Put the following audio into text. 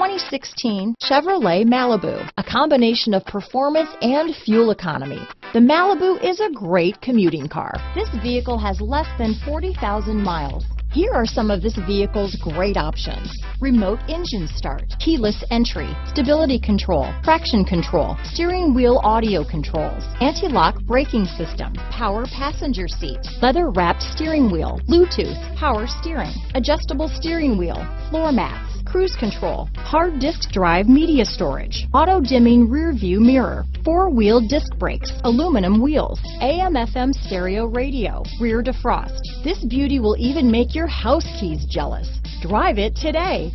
2016 Chevrolet Malibu, a combination of performance and fuel economy. The Malibu is a great commuting car. This vehicle has less than 40,000 miles. Here are some of this vehicle's great options. Remote engine start, keyless entry, stability control, traction control, steering wheel audio controls, anti-lock braking system, power passenger seat, leather wrapped steering wheel, Bluetooth, power steering, adjustable steering wheel, floor mats, cruise control, hard disk drive media storage, auto dimming rear view mirror, four wheel disc brakes, aluminum wheels, AM FM stereo radio, rear defrost. This beauty will even make your house keys jealous. Drive it today.